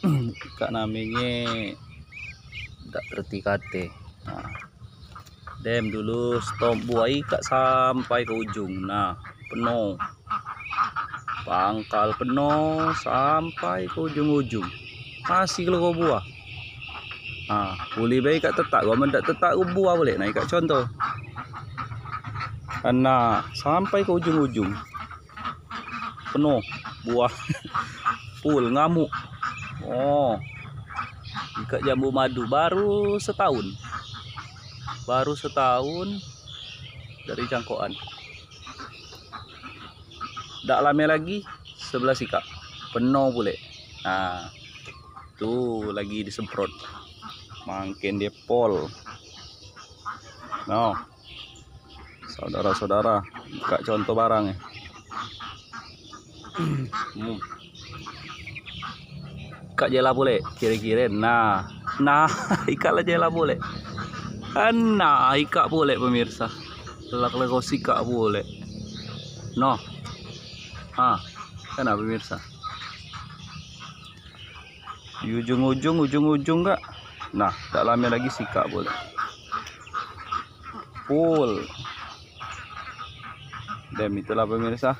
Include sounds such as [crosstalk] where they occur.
[clears throat] ikat namanya tak terti kate nah. dem dulu stop buai ikat sampai ke ujung. Nah penuh. Pangkal penuh sampai ke ujung-ujung. Masih kalau kau buah. Ah boleh baik kat tetak kau mendak tetak kau buah boleh. Nah ikat contoh. Karena sampai ke ujung-ujung. Penuh buah. [laughs] Full ngamuk oh. Ikat jambu madu baru setahun. Baru setahun dari cangkokan. Tak lama lagi sebelah sikap penuh pula nah tu lagi disemprot. Makin dia pol. No saudara-saudara buka contoh barang ya [clears throat] hmm. Ikat jela boleh. Kira-kira nah. Nah [laughs] ikat lah jela boleh nah ikat boleh pemirsa. Lak lego sikak boleh. No ah kan pemirsa? Di ujung-ujung ujung-ujung enggak nah tak lama lagi sikap boleh. Full. Dan itulah pemirsa